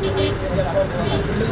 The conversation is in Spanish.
Mas